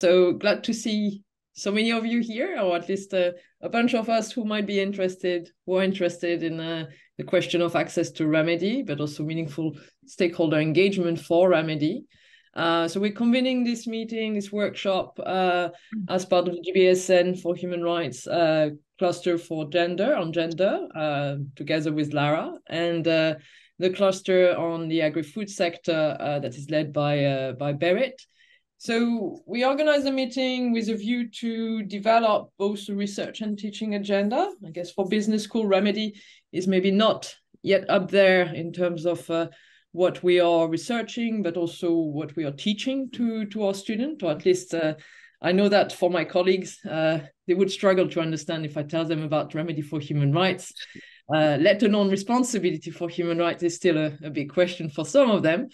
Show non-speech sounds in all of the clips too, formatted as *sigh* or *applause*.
So glad to see so many of you here, or at least uh, a bunch of us who might be interested, who are interested in uh, the question of access to remedy, but also meaningful stakeholder engagement for remedy. Uh, so we're convening this meeting, this workshop, uh, as part of the GBSN for Human Rights uh, cluster for gender on gender, uh, together with Lara, and the cluster on the agri-food sector that is led by by Berit. So we organized a meeting with a view to develop both the research and teaching agenda. I guess for business school, remedy is maybe not yet up there in terms of what we are researching, but also what we are teaching to, to our students, or at least uh, I know that for my colleagues, uh, they would struggle to understand if I tell them about remedy for human rights. Uh, let alone responsibility for human rights is still a, a big question for some of them.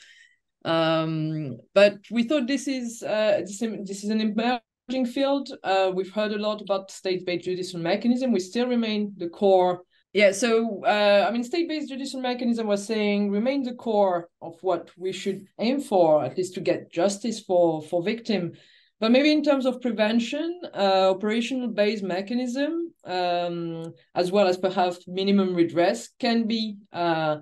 Um, but we thought this is uh, this, this is an emerging field. Uh, we've heard a lot about state-based judicial mechanism. We still remain the core yeah, so uh, I mean, state-based judicial mechanism was saying remain the core of what we should aim for, at least to get justice for for victim. But maybe in terms of prevention, uh, operational-based mechanism, um, as well as perhaps minimum redress, can be uh,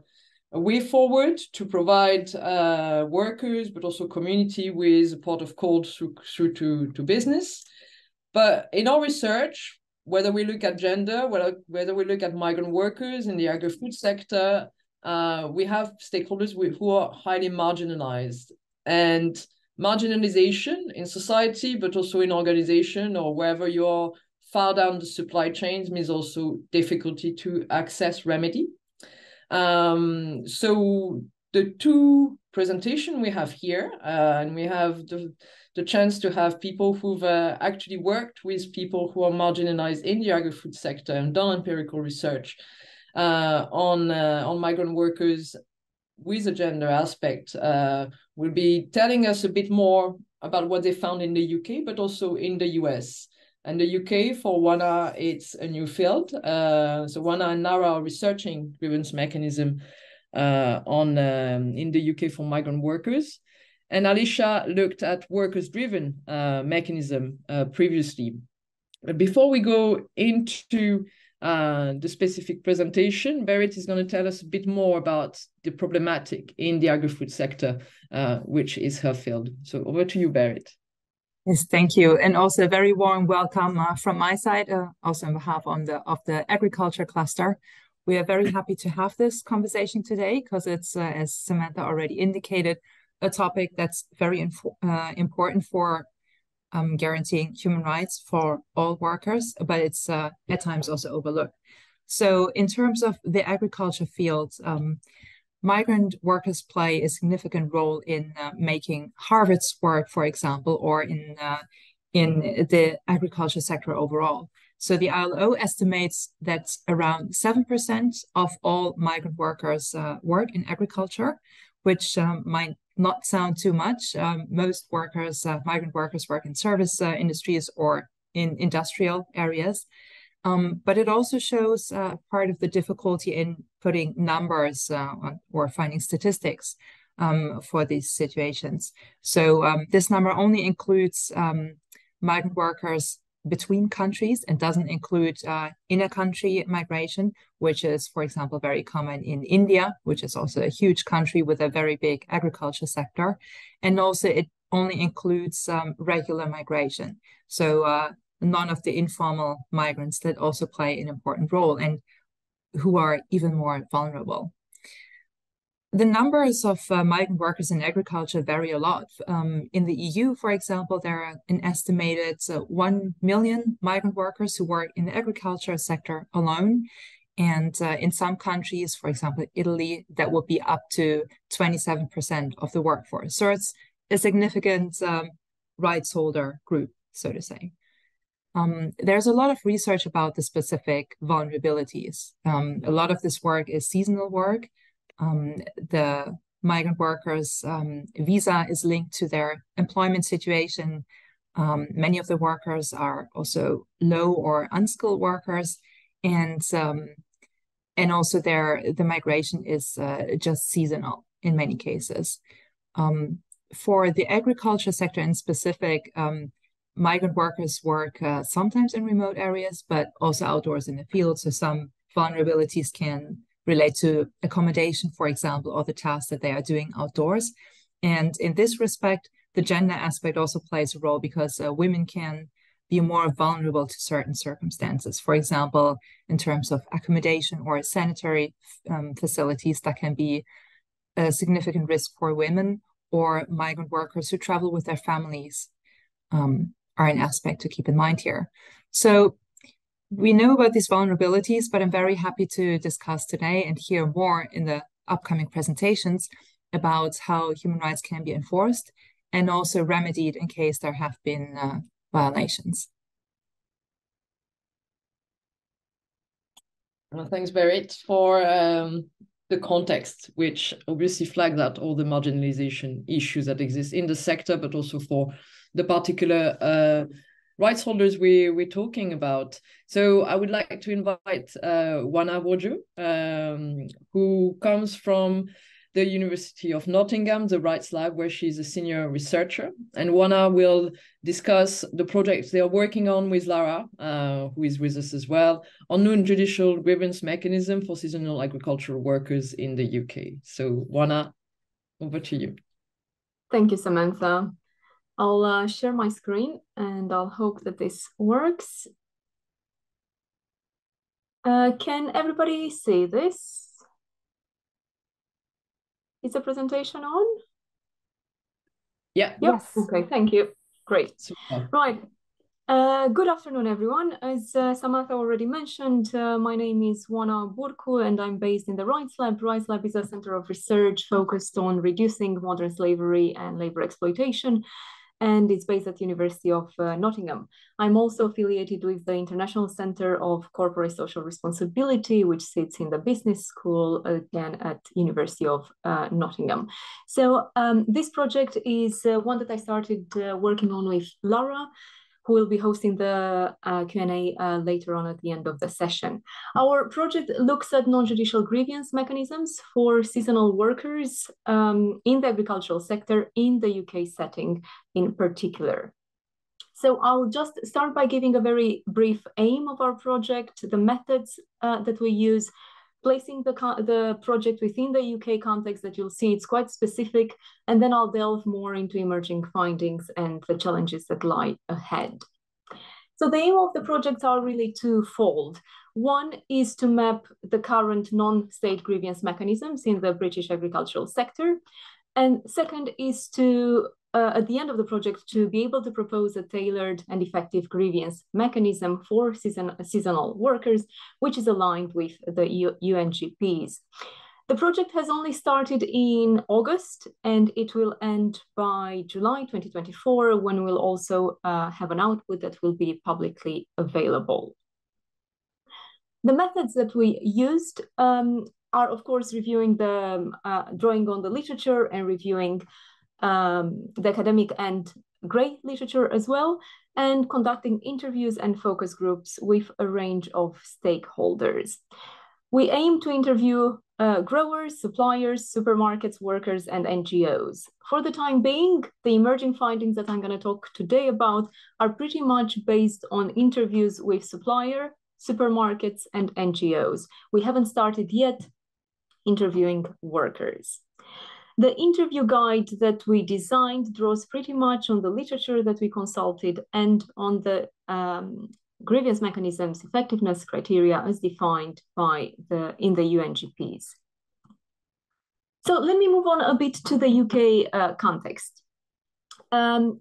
a way forward to provide uh, workers, but also community with a pot of cold through, through to, to business. But in our research, whether we look at gender, whether, whether we look at migrant workers in the agri-food sector, uh, we have stakeholders who are highly marginalized. And marginalization in society, but also in organization or wherever you are far down the supply chains means also difficulty to access remedy. Um, so the two presentation we have here, uh, and we have the the chance to have people who've uh, actually worked with people who are marginalized in the agri-food sector and done empirical research uh, on uh, on migrant workers with a gender aspect uh, will be telling us a bit more about what they found in the UK, but also in the US. And the UK for Oana, it's a new field. Uh, so Oana and NARA are researching grievance mechanism uh, on um, in the UK for migrant workers. And Alicia looked at workers-driven uh, mechanism uh, previously. But before we go into uh, the specific presentation, Berit is going to tell us a bit more about the problematic in the agri-food sector, uh, which is her field. So over to you, Berit. Yes, thank you, and also a very warm welcome uh, from my side, uh, also on behalf on the of the agriculture cluster. We are very happy to have this conversation today because it's, as Samantha already indicated, a topic that's very uh, important for um, guaranteeing human rights for all workers, but it's uh, at times also overlooked. So, in terms of the agriculture field, um, migrant workers play a significant role in uh, making harvests work, for example, or in uh, in the agriculture sector overall. So the ILO estimates that around 7% of all migrant workers uh, work in agriculture, which um, might not sound too much. Um, most workers, uh, migrant workers, work in service uh, industries or in industrial areas. Um, but it also shows uh, part of the difficulty in putting numbers uh, or finding statistics um, for these situations. So um, this number only includes um, migrant workers between countries and doesn't include uh, inner country migration, which is, for example, very common in India, which is also a huge country with a very big agriculture sector. And also, it only includes um, regular migration. So, uh, none of the informal migrants that also play an important role and who are even more vulnerable the numbers of uh, migrant workers in agriculture vary a lot. Um, in the EU, for example, there are an estimated uh, 1 million migrant workers who work in the agriculture sector alone. And uh, in some countries, for example, Italy, that would be up to 27% of the workforce. So it's a significant um, rights holder group, so to say. Um, there's a lot of research about the specific vulnerabilities. Um, a lot of this work is seasonal work, um, the migrant workers' um, visa is linked to their employment situation. Um, many of the workers are also low or unskilled workers, and um, and also their the migration is uh, just seasonal in many cases. For the agriculture sector in specific, migrant workers work uh, sometimes in remote areas, but also outdoors in the field. So some vulnerabilities can relate to accommodation, for example, or the tasks that they are doing outdoors. And in this respect, the gender aspect also plays a role because uh, women can be more vulnerable to certain circumstances. For example, in terms of accommodation or sanitary um, facilities, that can be a significant risk for women or migrant workers who travel with their families um, are an aspect to keep in mind here. So we know about these vulnerabilities, but I'm very happy to discuss today and hear more in the upcoming presentations about how human rights can be enforced and also remedied in case there have been uh, violations. Well, thanks, Berit, for um, the context, which obviously flags out all the marginalization issues that exist in the sector, but also for the particular uh, rights holders we, we're talking about. So I would like to invite uh, Oana Burcu, um, who comes from the University of Nottingham, the Rights Lab, where she's a senior researcher. And Oana will discuss the projects they are working on with Lara, uh, who is with us as well, on non-judicial grievance mechanism for seasonal agricultural workers in the UK. So Oana, over to you. Thank you, Samantha. I'll uh, share my screen and I'll hope that this works. Uh, can everybody see this? Is the presentation on? Yeah. Yep. Yes. Okay, thank you. Great. Super. Right. Uh, good afternoon, everyone. As uh, Samantha already mentioned, uh, my name is Oana Burcu and I'm based in the Rights Lab. Rights Lab is a center of research focused on reducing modern slavery and labor exploitation and it's based at University of uh, Nottingham. I'm also affiliated with the International Center of Corporate Social Responsibility, which sits in the business school again at University of uh, Nottingham. So um, this project is uh, one that I started uh, working on with Lara, who will be hosting the uh, Q&A uh, later on at the end of the session. Our project looks at non-judicial grievance mechanisms for seasonal workers um, in the agricultural sector in the UK setting in particular. So I'll just start by giving a very brief aim of our project, the methods uh, that we use, placing the, the project within the UK context that you'll see it's quite specific, and then I'll delve more into emerging findings and the challenges that lie ahead. So the aim of the projects are really twofold. One is to map the current non-state grievance mechanisms in the British agricultural sector. And second is to uh, at the end of the project to be able to propose a tailored and effective grievance mechanism for season, seasonal workers, which is aligned with the U UNGPs. The project has only started in August and it will end by July 2024 when we'll also uh, have an output that will be publicly available. The methods that we used um, are, of course, reviewing the, uh, drawing on the literature and reviewing um, the academic and grey literature as well, and conducting interviews and focus groups with a range of stakeholders. We aim to interview uh, growers, suppliers, supermarkets, workers, and NGOs. For the time being, the emerging findings that I'm going to talk today about are pretty much based on interviews with supplier, supermarkets, and NGOs. We haven't started yet interviewing workers. The interview guide that we designed draws pretty much on the literature that we consulted and on the um, grievance mechanisms effectiveness criteria as defined by the in the UNGPs. So let me move on a bit to the UK uh, context. Um,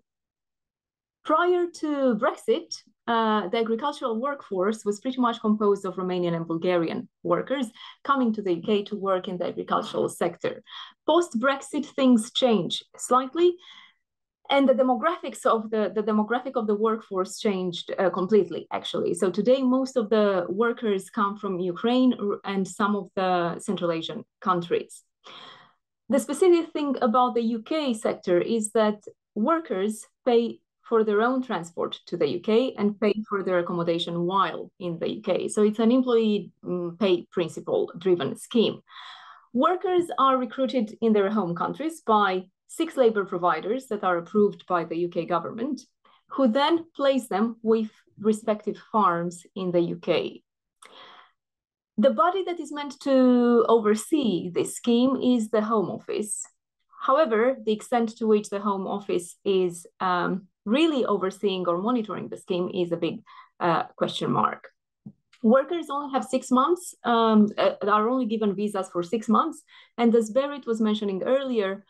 prior to Brexit, uh, the agricultural workforce was pretty much composed of Romanian and Bulgarian workers coming to the UK to work in the agricultural sector. Post-Brexit, things change slightly, and the demographics of the, the demographic of the workforce changed uh, completely, actually. So today, most of the workers come from Ukraine and some of the Central Asian countries. The specific thing about the UK sector is that workers pay for their own transport to the UK and pay for their accommodation while in the UK. So it's an employee mm, pay principle driven scheme. Workers are recruited in their home countries by six labor providers that are approved by the UK government. who then place them with respective farms in the UK. The body that is meant to oversee this scheme is the Home Office. However, the extent to which the Home Office is um, really overseeing or monitoring the scheme is a big uh, question mark. Workers only have six months, um, uh, are only given visas for six months. And as Berit was mentioning earlier,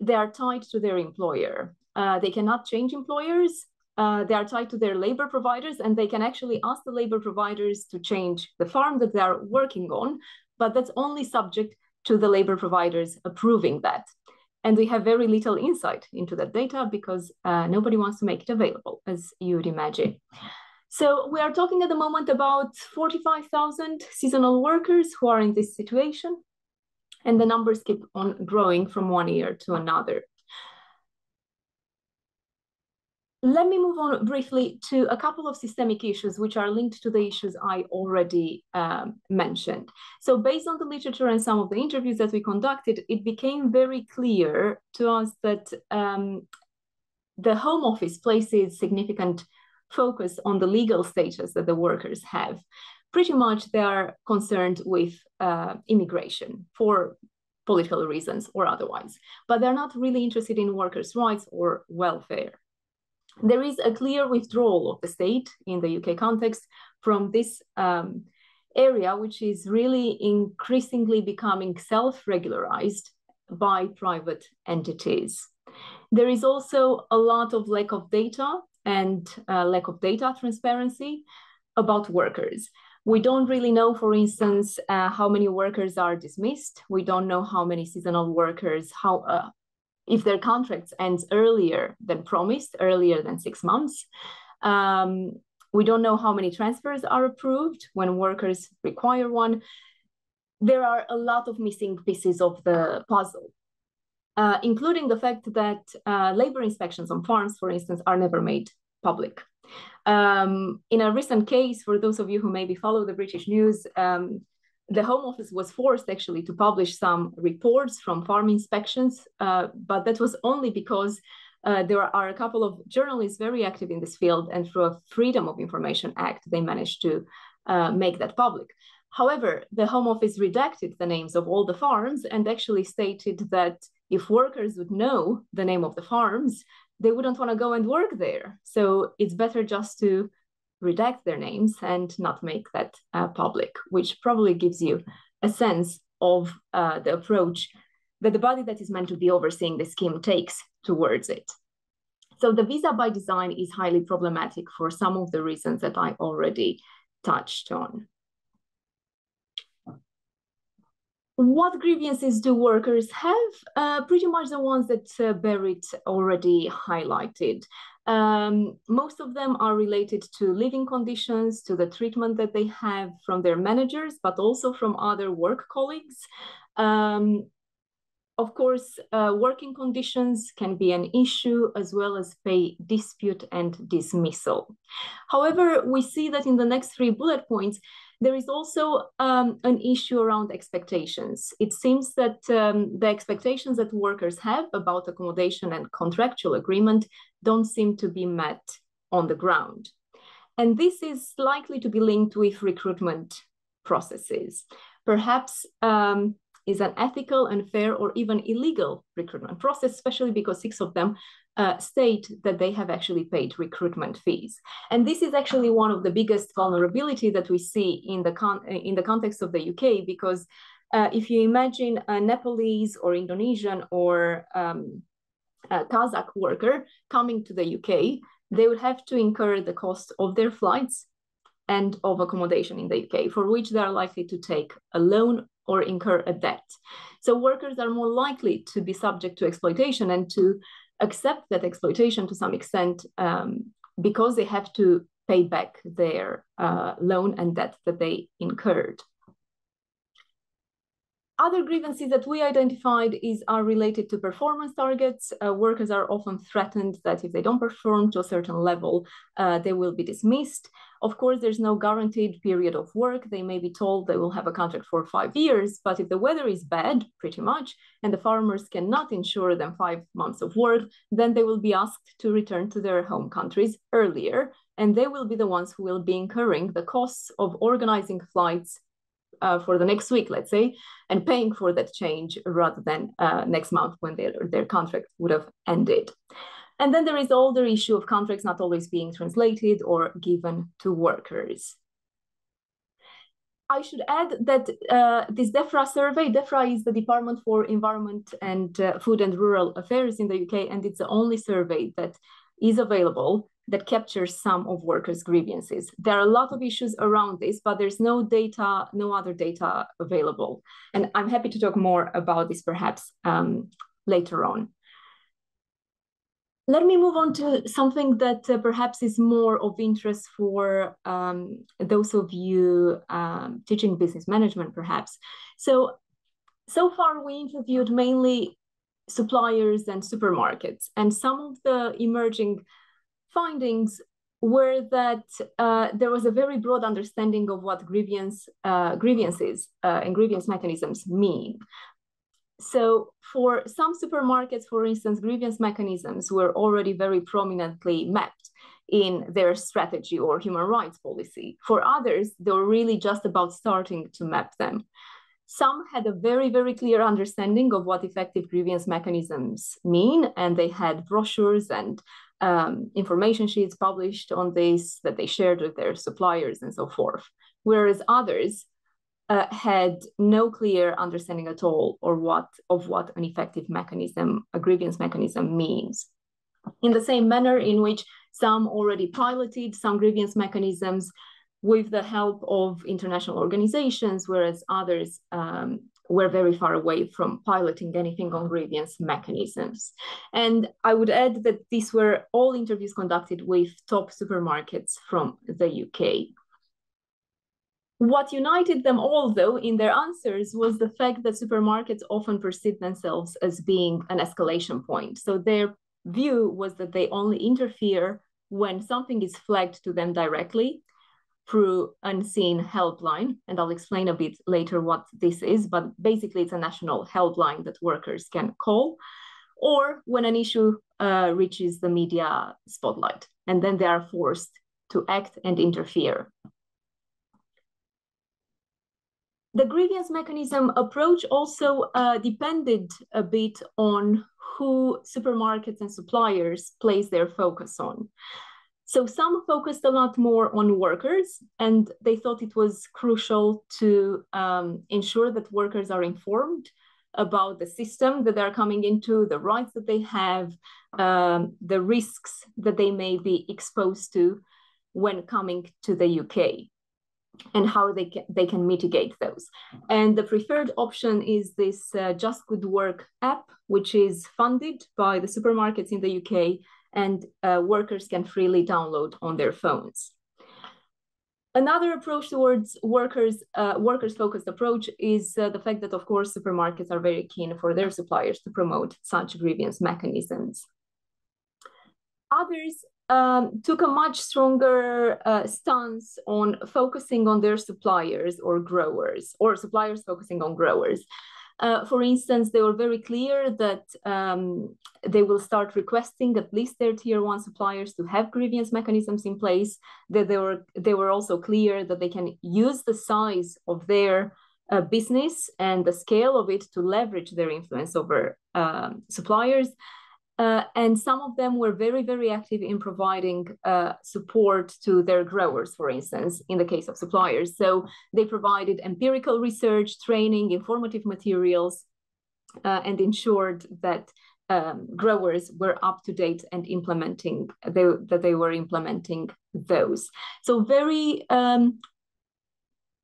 they are tied to their employer. Uh, they cannot change employers. Uh, they are tied to their labor providers, and they can actually ask the labor providers to change the farm that they are working on, but that's only subject to the labor providers approving that. And we have very little insight into that data because uh, nobody wants to make it available, as you would imagine. So we are talking at the moment about 45,000 seasonal workers who are in this situation, and the numbers keep on growing from one year to another. Let me move on briefly to a couple of systemic issues which are linked to the issues I already um, mentioned. So based on the literature and some of the interviews that we conducted, it became very clear to us that um, the Home Office places significant focus on the legal status that the workers have. Pretty much they are concerned with uh, immigration for political reasons or otherwise, but they're not really interested in workers' rights or welfare. There is a clear withdrawal of the state in the UK context from this um, area, which is really increasingly becoming self-regularized by private entities. There is also a lot of lack of data and uh, lack of data transparency about workers. We don't really know, for instance, uh, how many workers are dismissed. We don't know how many seasonal workers, how uh, if their contracts ends earlier than promised, earlier than six months. Um, we don't know how many transfers are approved when workers require one. There are a lot of missing pieces of the puzzle, uh, including the fact that uh, labor inspections on farms, for instance, are never made public. Um, in a recent case, for those of you who maybe follow the British news, um, the Home Office was forced actually to publish some reports from farm inspections, uh, but that was only because uh, there are a couple of journalists very active in this field, and through a Freedom of Information Act, they managed to uh, make that public. However, the Home Office redacted the names of all the farms and actually stated that if workers would know the name of the farms, they wouldn't want to go and work there. So it's better just to redact their names and not make that uh, public, which probably gives you a sense of uh, the approach that the body that is meant to be overseeing the scheme takes towards it. So the visa by design is highly problematic for some of the reasons that I already touched on. What grievances do workers have? Uh, pretty much the ones that uh, Berit already highlighted. Um, most of them are related to living conditions, to the treatment that they have from their managers, but also from other work colleagues. Um, of course, uh, working conditions can be an issue as well as pay dispute and dismissal. However, we see that in the next three bullet points, there is also um, an issue around expectations. It seems that um, the expectations that workers have about accommodation and contractual agreement don't seem to be met on the ground. And this is likely to be linked with recruitment processes. Perhaps um, is an ethical, unfair, or even illegal recruitment process, especially because six of them uh, state that they have actually paid recruitment fees. And this is actually one of the biggest vulnerability that we see in the, in the context of the UK, because uh, if you imagine a Nepalese or Indonesian or um, Kazakh worker coming to the UK, they would have to incur the cost of their flights and of accommodation in the UK, for which they are likely to take a loan or incur a debt. So workers are more likely to be subject to exploitation and to accept that exploitation to some extent um, because they have to pay back their uh, loan and debt that they incurred. Other grievances that we identified is are related to performance targets. Uh, workers are often threatened that if they don't perform to a certain level, uh, they will be dismissed. Of course, there's no guaranteed period of work. They may be told they will have a contract for five years, but if the weather is bad, pretty much, and the farmers cannot ensure them five months of work, then they will be asked to return to their home countries earlier, and they will be the ones who will be incurring the costs of organizing flights uh, for the next week, let's say, and paying for that change rather than uh, next month when their, their contract would have ended. And then there is all the issue of contracts not always being translated or given to workers. I should add that uh, this DEFRA survey, DEFRA is the Department for Environment and uh, Food and Rural Affairs in the UK, and it's the only survey that is available that captures some of workers' grievances. There are a lot of issues around this, but there's no data, no other data available. And I'm happy to talk more about this perhaps um, later on. Let me move on to something that uh, perhaps is more of interest for um, those of you um, teaching business management, perhaps. So, so far we interviewed mainly suppliers and supermarkets, and some of the emerging findings were that uh, there was a very broad understanding of what grievance, uh, grievances uh, and grievance mechanisms mean. So for some supermarkets, for instance, grievance mechanisms were already very prominently mapped in their strategy or human rights policy. For others, they were really just about starting to map them. Some had a very, very clear understanding of what effective grievance mechanisms mean, and they had brochures and um, information sheets published on this that they shared with their suppliers and so forth. Whereas others uh, had no clear understanding at all or what of what an effective mechanism, a grievance mechanism means. In the same manner in which some already piloted some grievance mechanisms with the help of international organizations, whereas others um, were very far away from piloting anything on grievance mechanisms. And I would add that these were all interviews conducted with top supermarkets from the UK. What united them all, though, in their answers was the fact that supermarkets often perceive themselves as being an escalation point. So their view was that they only interfere when something is flagged to them directly through unseen helpline and i'll explain a bit later what this is but basically it's a national helpline that workers can call or when an issue uh, reaches the media spotlight and then they are forced to act and interfere the grievance mechanism approach also uh, depended a bit on who supermarkets and suppliers place their focus on. So some focused a lot more on workers, and they thought it was crucial to um, ensure that workers are informed about the system that they're coming into, the rights that they have, um, the risks that they may be exposed to when coming to the UK and how they can, they can mitigate those. And the preferred option is this uh, Just Good Work app, which is funded by the supermarkets in the UK and uh, workers can freely download on their phones. Another approach towards workers, uh, workers-focused approach is uh, the fact that, of course, supermarkets are very keen for their suppliers to promote such grievance mechanisms. Others um, took a much stronger uh, stance on focusing on their suppliers or growers, or suppliers focusing on growers. Uh, for instance, they were very clear that um, they will start requesting at least their tier one suppliers to have grievance mechanisms in place. That they were they were also clear that they can use the size of their uh, business and the scale of it to leverage their influence over uh, suppliers. Uh, and some of them were very, very active in providing uh, support to their growers, for instance, in the case of suppliers. So they provided empirical research, training, informative materials, uh, and ensured that um, growers were up to date and implementing they, that they were implementing those. So very um,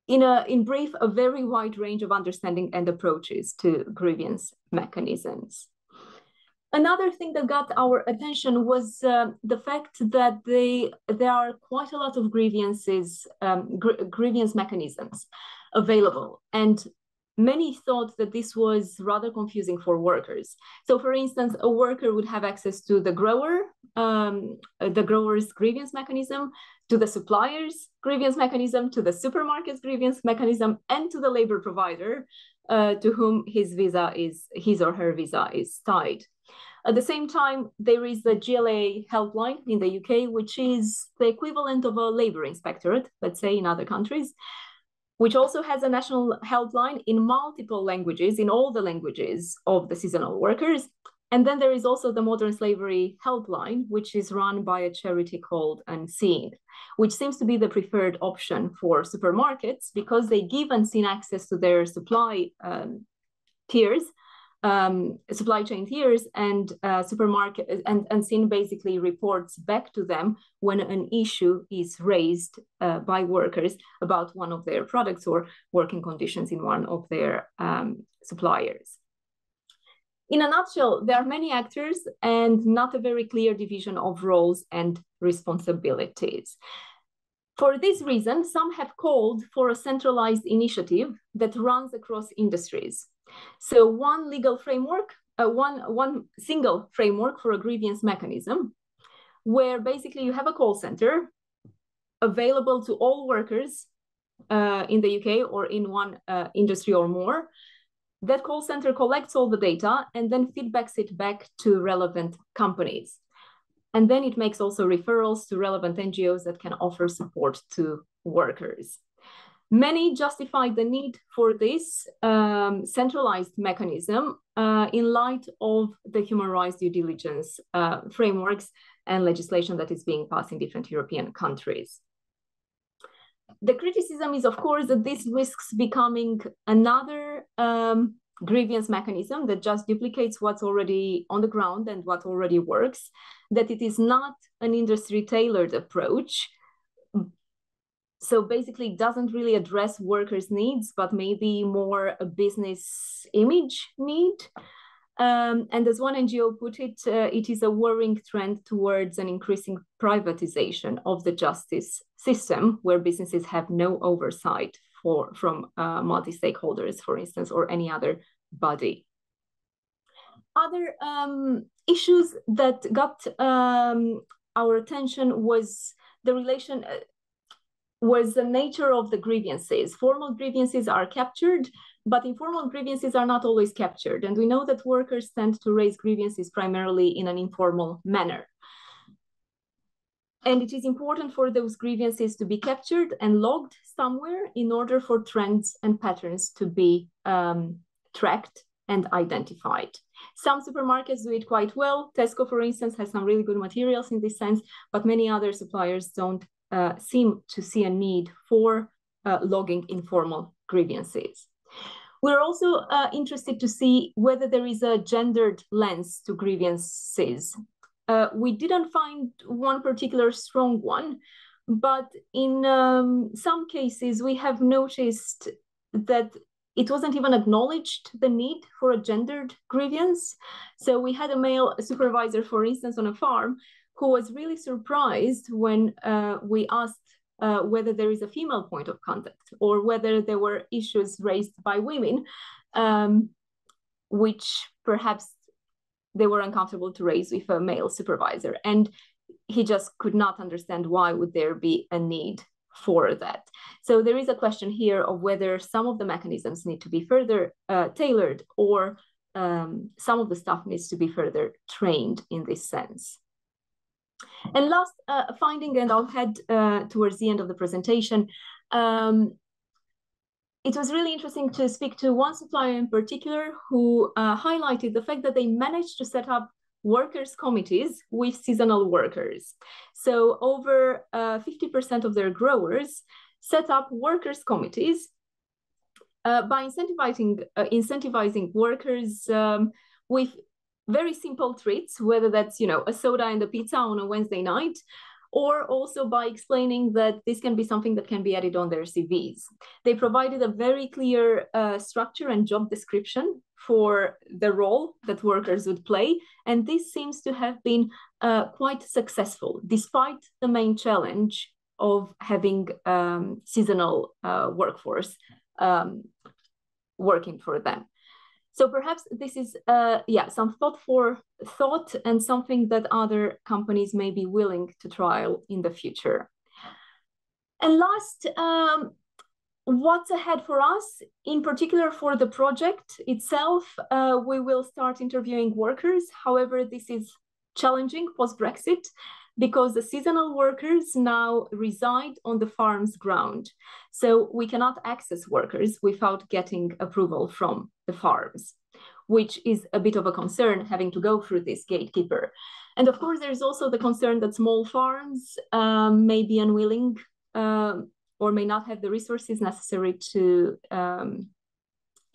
in a in brief, a very wide range of understanding and approaches to grievance mechanisms. Another thing that got our attention was uh, the fact that they there are quite a lot of grievances, um, gr grievance mechanisms available, and many thought that this was rather confusing for workers. So, for instance, a worker would have access to the grower, um, the grower's grievance mechanism, to the supplier's grievance mechanism, to the supermarket's grievance mechanism, and to the labor provider uh, to whom his visa is his or her visa is tied. At the same time, there is the GLA helpline in the UK, which is the equivalent of a labor inspectorate, let's say in other countries, which also has a national helpline in multiple languages, in all the languages of the seasonal workers. And then there is also the modern slavery helpline, which is run by a charity called Unseen, which seems to be the preferred option for supermarkets because they give Unseen access to their supply um, tiers um, supply chain tiers and uh, supermarket and, Unseen basically reports back to them when an issue is raised uh, by workers about one of their products or working conditions in one of their um, suppliers. In a nutshell, there are many actors and not a very clear division of roles and responsibilities. For this reason, some have called for a centralized initiative that runs across industries so one legal framework, uh, one, one single framework for a grievance mechanism, where basically you have a call center available to all workers uh, in the UK or in one uh, industry or more. That call center collects all the data and then feedbacks it back to relevant companies. And then it makes also referrals to relevant NGOs that can offer support to workers. Many justify the need for this um, centralized mechanism uh, in light of the human rights due diligence uh, frameworks and legislation that is being passed in different European countries. The criticism is, of course, that this risks becoming another um, grievance mechanism that just duplicates what's already on the ground and what already works, that it is not an industry tailored approach, so basically doesn't really address workers needs but maybe more a business image need. Um, and as one ngo put it uh, it is a worrying trend towards an increasing privatization of the justice system where businesses have no oversight for from uh, multi-stakeholders for instance or any other body. Other um, issues that got um, our attention was the relation uh, was the nature of the grievances. Formal grievances are captured, but informal grievances are not always captured. And we know that workers tend to raise grievances primarily in an informal manner. And it is important for those grievances to be captured and logged somewhere in order for trends and patterns to be um, tracked and identified. Some supermarkets do it quite well. Tesco, for instance, has some really good materials in this sense, but many other suppliers don't uh, seem to see a need for uh, logging informal grievances. We're also uh, interested to see whether there is a gendered lens to grievances. Uh, we didn't find one particular strong one, but in um, some cases, we have noticed that it wasn't even acknowledged the need for a gendered grievance. So we had a male supervisor, for instance, on a farm who was really surprised when uh, we asked uh, whether there is a female point of contact or whether there were issues raised by women, um, which perhaps they were uncomfortable to raise with a male supervisor. And he just could not understand why would there be a need for that. So there is a question here of whether some of the mechanisms need to be further uh, tailored or um, some of the stuff needs to be further trained in this sense. And last uh, finding, and I'll head uh, towards the end of the presentation, um, it was really interesting to speak to one supplier in particular who uh, highlighted the fact that they managed to set up workers committees with seasonal workers. So over 50% uh, of their growers set up workers committees uh, by incentivizing uh, incentivizing workers um, with very simple treats, whether that's, you know, a soda and a pizza on a Wednesday night, or also by explaining that this can be something that can be added on their CVs. They provided a very clear uh, structure and job description for the role that workers would play. And this seems to have been uh, quite successful, despite the main challenge of having um, seasonal uh, workforce um, working for them. So perhaps this is, uh, yeah, some thought for thought and something that other companies may be willing to trial in the future. And last, um, what's ahead for us, in particular for the project itself, uh, we will start interviewing workers. However, this is challenging post-Brexit because the seasonal workers now reside on the farm's ground. So we cannot access workers without getting approval from the farms, which is a bit of a concern having to go through this gatekeeper. And of course, there's also the concern that small farms um, may be unwilling uh, or may not have the resources necessary to um,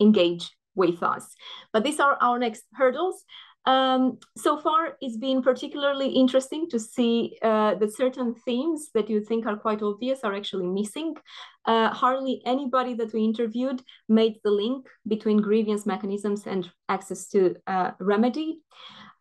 engage with us. But these are our next hurdles. Um, so far, it's been particularly interesting to see uh, that certain themes that you think are quite obvious are actually missing. Uh, hardly anybody that we interviewed made the link between grievance mechanisms and access to uh, remedy.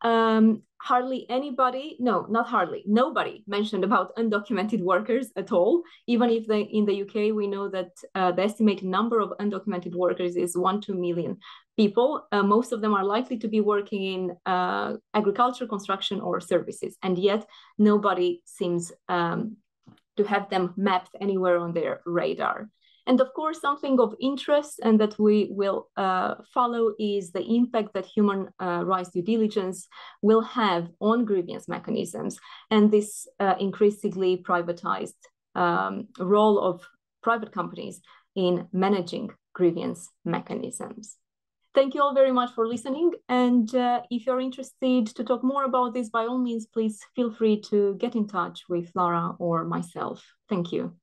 Um, hardly anybody, no, not hardly, nobody mentioned about undocumented workers at all. Even if they, in the UK, we know that uh, the estimated number of undocumented workers is one to million people. Uh, most of them are likely to be working in uh, agriculture, construction, or services. And yet nobody seems um, to have them mapped anywhere on their radar. And of course, something of interest and that we will uh, follow is the impact that human uh, rights due diligence will have on grievance mechanisms and this uh, increasingly privatized um, role of private companies in managing grievance mechanisms. Thank you all very much for listening. And uh, if you're interested to talk more about this, by all means, please feel free to get in touch with Lara or myself. Thank you.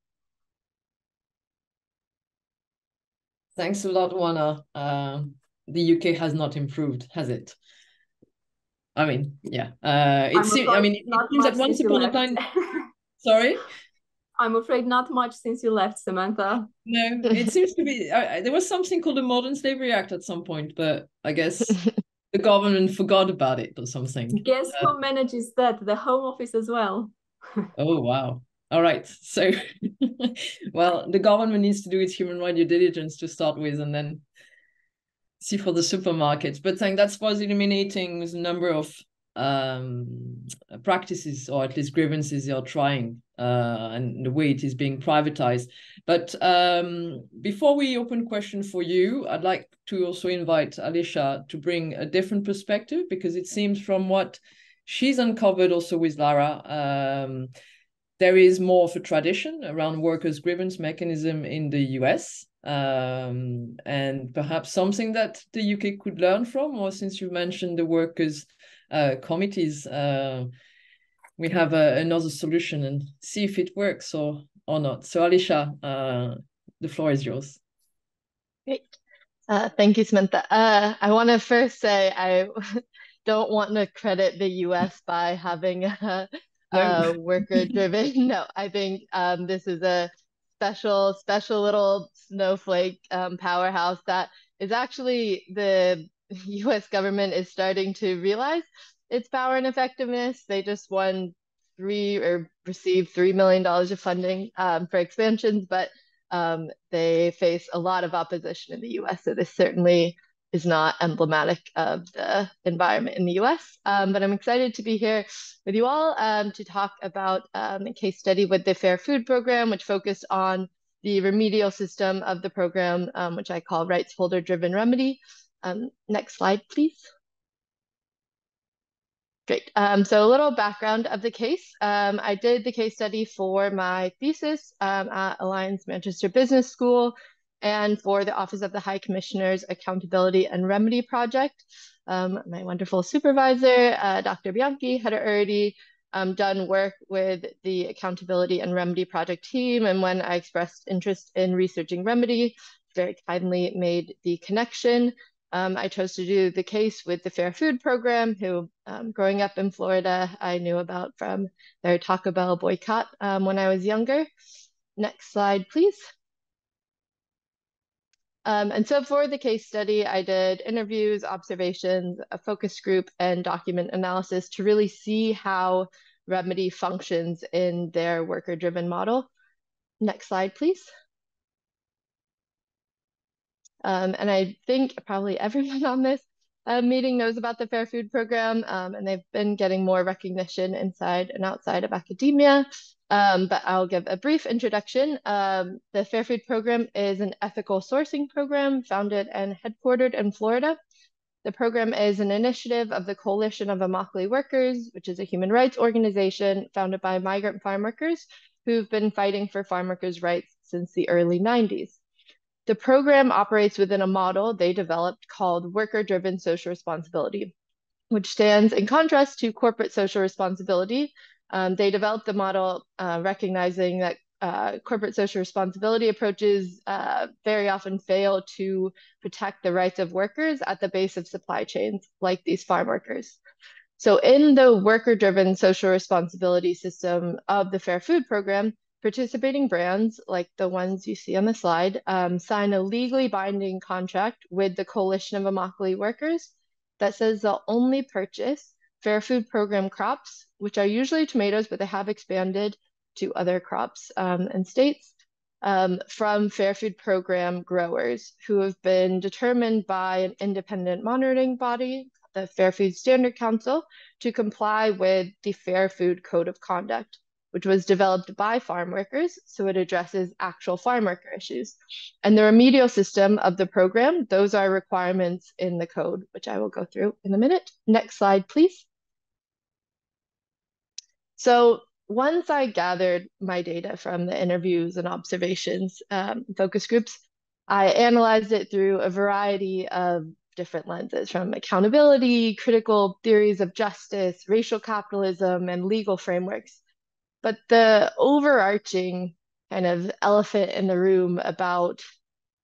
Thanks a lot, Oana. Uh, the UK has not improved, has it? I mean, yeah. Uh, it seems. I mean, it, it seems that once upon a time. *laughs* Sorry. I'm afraid not much since you left, Samantha. No, it seems to be. Uh, there was something called the Modern Slavery Act at some point, but I guess *laughs* the government forgot about it or something. Guess uh, who manages that? The Home Office as well. *laughs* oh wow! All right. So, *laughs* well, the government needs to do its human rights due diligence to start with, and then see for the supermarkets. But I that's was eliminating a number of um, practices, or at least grievances, they are trying, uh, and the way it is being privatized. But um, before we open question for you, I'd like to also invite Alicia to bring a different perspective because it seems from what she's uncovered also with Lara. Um, there is more of a tradition around workers' grievance mechanism in the US, um, and perhaps something that the UK could learn from. Or since you mentioned the workers' uh, committees, uh, we have a, another solution and see if it works or or not. So, Alicia, uh, the floor is yours. Great. Uh, thank you, Samantha. Uh, I want to first say I *laughs* don't want to credit the US by having a uh, worker driven. *laughs* no, I think um, this is a special, special little snowflake um, powerhouse that is actually the *laughs* US government is starting to realize its power and effectiveness. They just won three or received $3 million of funding um, for expansions, but um, they face a lot of opposition in the US. So this certainly is not emblematic of the environment in the US. Um, but I'm excited to be here with you all um, to talk about um, a case study with the Fair Food Program, which focused on the remedial system of the program, um, which I call rights holder driven remedy. Um, next slide, please. Great. Um, so a little background of the case. I did the case study for my thesis at Alliance Manchester Business School and for the Office of the High Commissioner's Accountability and Remedy Project. Um, my wonderful supervisor, uh, Dr. Bianchi, had already um, done work with the Accountability and Remedy Project team. And when I expressed interest in researching remedy, very kindly made the connection. Um, I chose to do the case with the Fair Food Program, who um, growing up in Florida, I knew about from their Taco Bell boycott um, when I was younger. Next slide, please. Um, and so for the case study, I did interviews, observations, a focus group, and document analysis to really see how Remedy functions in their worker-driven model. Next slide, please. Um, and I think probably *laughs* everyone on this uh, meeting knows about the Fair Food Program, um, and they've been getting more recognition inside and outside of academia. Um, but I'll give a brief introduction. Um, the Fair Food Program is an ethical sourcing program founded and headquartered in Florida. The program is an initiative of the Coalition of Immokalee Workers, which is a human rights organization founded by migrant farm workers who've been fighting for farm workers' rights since the early 90s. The program operates within a model they developed called worker driven social responsibility, which stands in contrast to corporate social responsibility. Um, they developed the model uh, recognizing that uh, corporate social responsibility approaches uh, very often fail to protect the rights of workers at the base of supply chains, like these farm workers. So, in the worker driven social responsibility system of the Fair Food Program, participating brands, like the ones you see on the slide, um, sign a legally binding contract with the Coalition of Immokalee Workers that says they'll only purchase Fair Food Program crops, which are usually tomatoes, but they have expanded to other crops um, and states, um, from Fair Food Program growers who have been determined by an independent monitoring body, the Fair Food Standard Council, to comply with the Fair Food Code of Conduct which was developed by farm workers, so it addresses actual farm worker issues. And the remedial system of the program, those are requirements in the code, which I will go through in a minute. Next slide, please. So once I gathered my data from the interviews and observations, um, focus groups, I analyzed it through a variety of different lenses from accountability, critical theories of justice, racial capitalism, and legal frameworks. But the overarching kind of elephant in the room about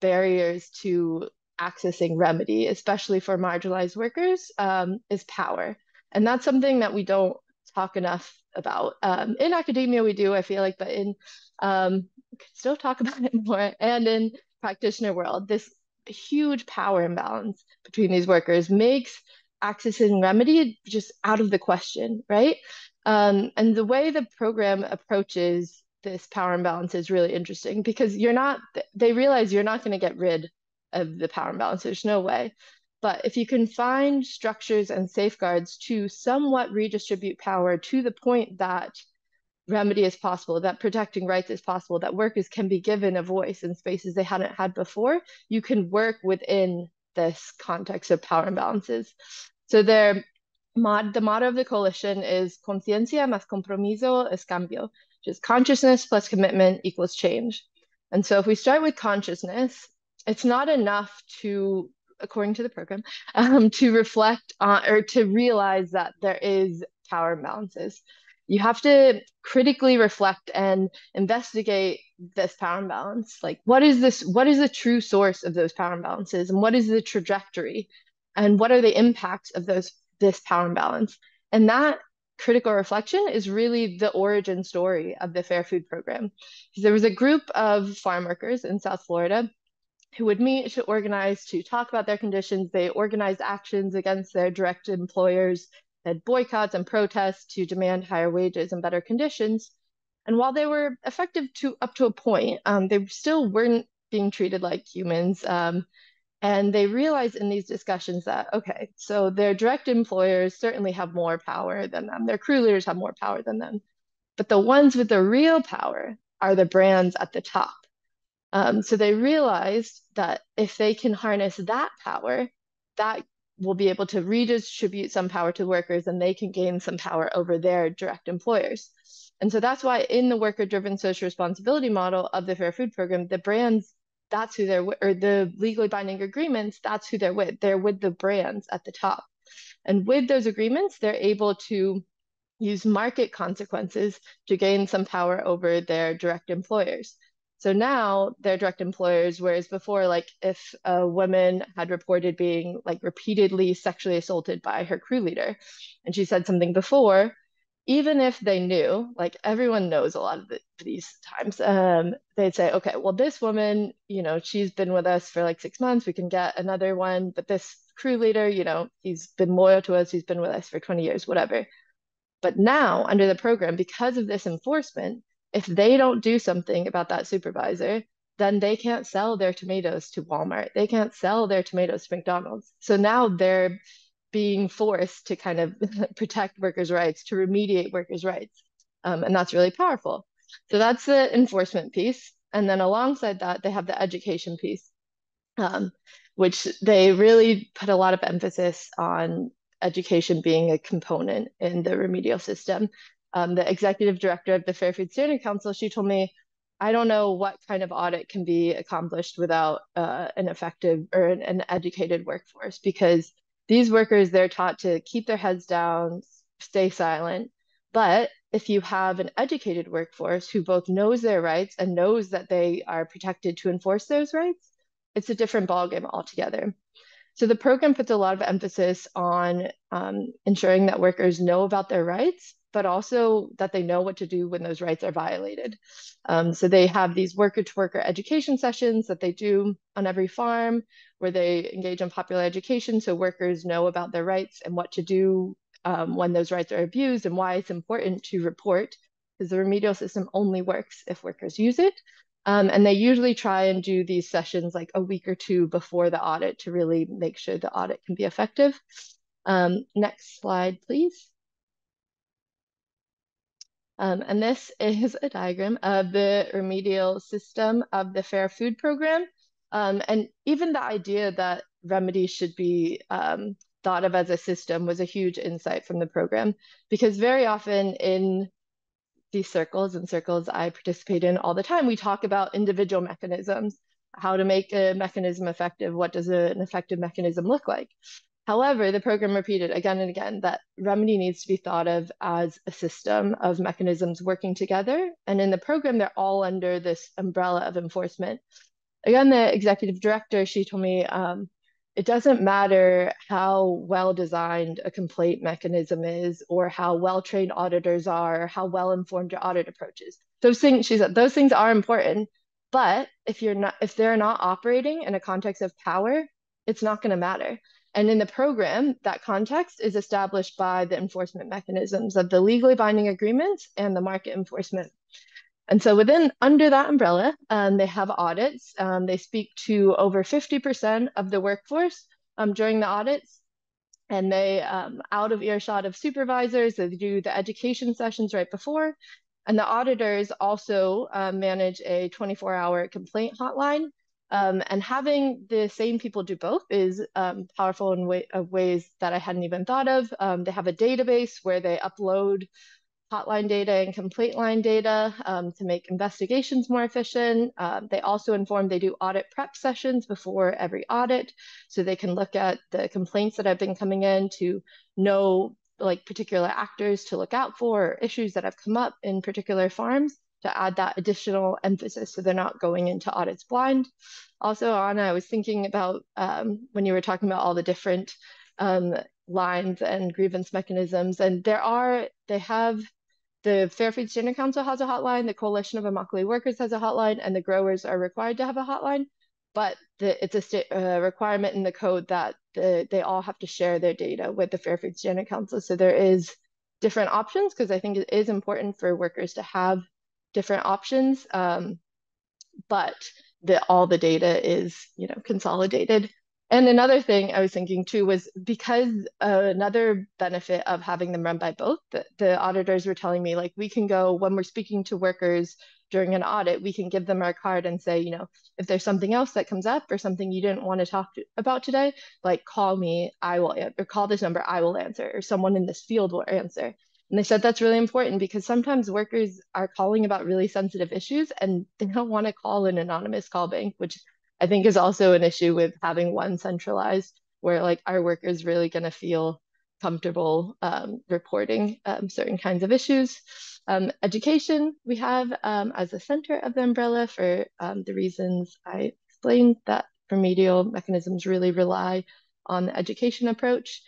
barriers to accessing remedy, especially for marginalized workers, um, is power. And that's something that we don't talk enough about. Um, in academia, we do, I feel like, but in um, still talk *laughs* about it more. And in practitioner world, this huge power imbalance between these workers makes accessing remedy just out of the question, right? Um, and the way the program approaches this power imbalance is really interesting because you're not, they realize you're not going to get rid of the power imbalance. There's no way. But if you can find structures and safeguards to somewhat redistribute power to the point that remedy is possible, that protecting rights is possible, that workers can be given a voice in spaces they hadn't had before, you can work within this context of power imbalances. So there mod, the motto of the coalition is conciencia más compromiso es cambio, which is consciousness plus commitment equals change. And so if we start with consciousness, it's not enough to, according to the program, *laughs* um, to reflect on or to realize that there is power imbalances. You have to critically reflect and investigate this power imbalance. Like, what is this? What is the true source of those power imbalances, and what is the trajectory, and what are the impacts of those this power imbalance. And that critical reflection is really the origin story of the Fair Food Program. There was a group of farm workers in South Florida who would meet to organize to talk about their conditions. They organized actions against their direct employers, had boycotts and protests to demand higher wages and better conditions. And while they were effective to up to a point, um, they still weren't being treated like humans. Um, and they realize in these discussions that, okay, so their direct employers certainly have more power than them, their crew leaders have more power than them. But the ones with the real power are the brands at the top. Um, so they realized that if they can harness that power, that will be able to redistribute some power to workers and they can gain some power over their direct employers. And so that's why in the worker driven social responsibility model of the Fair Food Program, the brands that's who they're with, or the legally binding agreements, that's who they're with. They're with the brands at the top. And with those agreements, they're able to use market consequences to gain some power over their direct employers. So now they're direct employers, whereas before, like if a woman had reported being like repeatedly sexually assaulted by her crew leader, and she said something before, even if they knew, like everyone knows a lot of the, these times, um, they'd say, okay, well, this woman, you know, she's been with us for like six months. We can get another one, but this crew leader, you know, he's been loyal to us. He's been with us for 20 years, whatever. But now, under the program, because of this enforcement, if they don't do something about that supervisor, then they can't sell their tomatoes to Walmart. They can't sell their tomatoes to McDonald's. So now they're being forced to kind of *laughs* protect workers' rights, to remediate workers' rights. Um, and that's really powerful. So that's the enforcement piece. And then alongside that, they have the education piece, um, which they really put a lot of emphasis on education being a component in the remedial system. Um, the executive director of the Fair Food Standard Council, she told me, I don't know what kind of audit can be accomplished without uh, an effective or an, an educated workforce because these workers, they're taught to keep their heads down, stay silent. But if you have an educated workforce who both knows their rights and knows that they are protected to enforce those rights, it's a different ballgame altogether. So the program puts a lot of emphasis on um, ensuring that workers know about their rights, but also that they know what to do when those rights are violated. Um, so they have these worker-to-worker education sessions that they do on every farm where they engage in popular education so workers know about their rights and what to do um, when those rights are abused and why it's important to report because the remedial system only works if workers use it. Um, and they usually try and do these sessions like a week or two before the audit to really make sure the audit can be effective. Um, next slide, please. Um, and this is a diagram of the remedial system of the Fair Food Program. Um, and even the idea that remedy should be um, thought of as a system was a huge insight from the program because very often in these circles and circles I participate in all the time, we talk about individual mechanisms, how to make a mechanism effective, what does an effective mechanism look like? However, the program repeated again and again that remedy needs to be thought of as a system of mechanisms working together. And in the program, they're all under this umbrella of enforcement. Again, the executive director, she told me um, it doesn't matter how well designed a complaint mechanism is or how well trained auditors are, or how well informed your audit approach is. Those things, she said, those things are important, but if you're not, if they're not operating in a context of power, it's not going to matter. And in the program, that context is established by the enforcement mechanisms of the legally binding agreements and the market enforcement. And so within under that umbrella, um, they have audits. Um, they speak to over 50% of the workforce um, during the audits. And they, um, out of earshot of supervisors, they do the education sessions right before. And the auditors also uh, manage a 24 hour complaint hotline. Um, and having the same people do both is powerful in way, ways that I hadn't even thought of. they have a database where they upload hotline data and complaint line data um, to make investigations more efficient. Um, they also inform they do audit prep sessions before every audit so they can look at the complaints that have been coming in to know like particular actors to look out for or issues that have come up in particular farms to add that additional emphasis so they're not going into audits blind. Also, Anna, I was thinking about um, when you were talking about all the different um, lines and grievance mechanisms, and there are, they have the Fair Food Standard Council has a hotline, the Coalition of Immokalee Workers has a hotline, and the growers are required to have a hotline. But the, it's a uh, requirement in the code that the, they all have to share their data with the Fair Food Standard Council. So there is different options because I think it is important for workers to have different options. Um, but the, all the data is, you know, consolidated and another thing I was thinking too was because uh, another benefit of having them run by both, the, the auditors were telling me like we can go when we're speaking to workers during an audit, we can give them our card and say, you know, if there's something else that comes up or something you didn't want to talk to, about today, like call me, I will, or call this number, I will answer, or someone in this field will answer. And they said that's really important because sometimes workers are calling about really sensitive issues and they don't want to call an anonymous call bank, which I think is also an issue with having one centralized where like our workers really going to feel comfortable um, reporting um, certain kinds of issues. Um, education we have um, as a center of the umbrella for um, the reasons I explained that remedial mechanisms really rely on the education approach.